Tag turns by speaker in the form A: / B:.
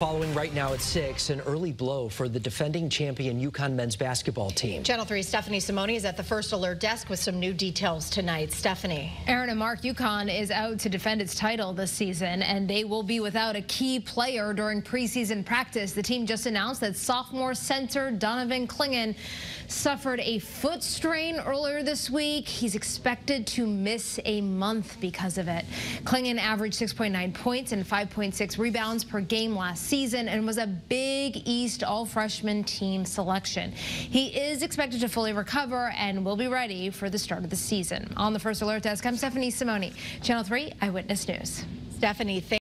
A: Following right now at 6, an early blow for the defending champion UConn men's basketball team.
B: Channel 3 Stephanie Simoni is at the First Alert desk with some new details tonight. Stephanie.
C: Aaron and Mark, UConn is out to defend its title this season, and they will be without a key player during preseason practice. The team just announced that sophomore center Donovan Clingan suffered a foot strain earlier this week. He's expected to miss a month because of it. Clingan averaged 6.9 points and 5.6 rebounds per game last season and was a big East all-freshman team selection. He is expected to fully recover and will be ready for the start of the season. On the First Alert Desk, I'm Stephanie Simoni, Channel 3 Eyewitness News.
B: Stephanie,